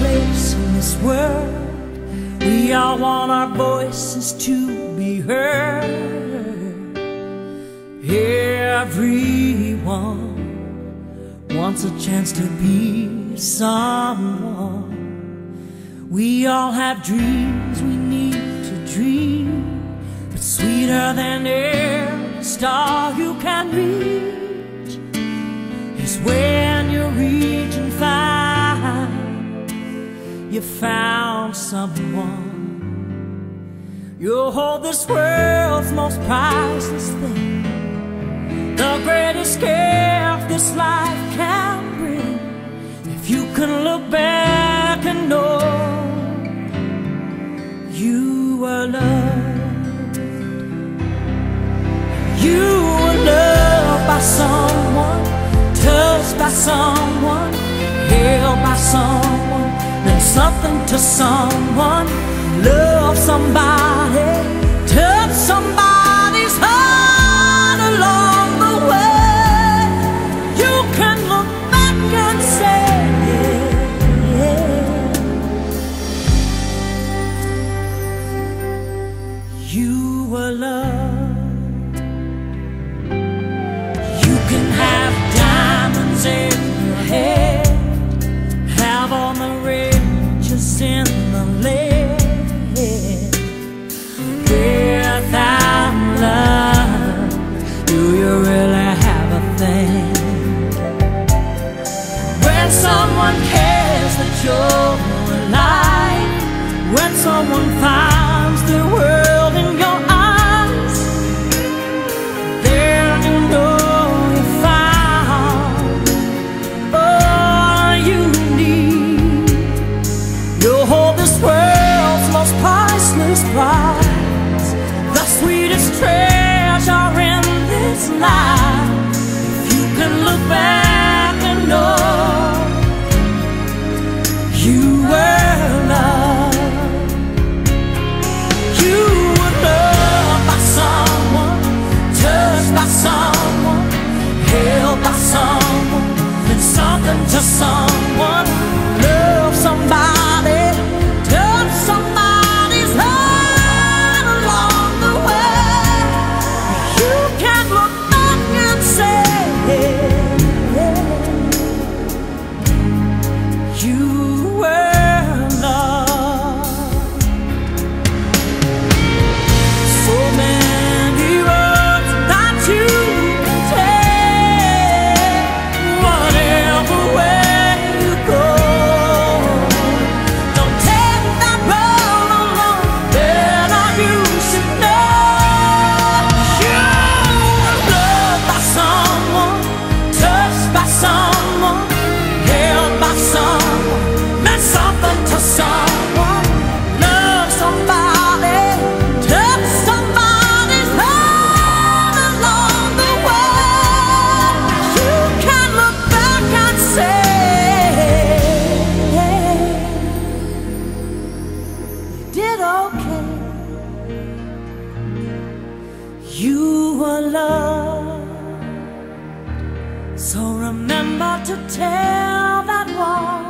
place in this world. We all want our voices to be heard. Everyone wants a chance to be someone. We all have dreams we need to dream, but sweeter than every star you can reach is when you found someone. You'll hold this world's most priceless thing, the greatest gift this life can bring. If you can look back and know you were loved, you were loved by someone, touched by someone, something to someone, love somebody, touch somebody's heart along the way. You can look back and say, You were loved. You can have diamonds When someone cares that you're alive, when someone finds So remember to tell that one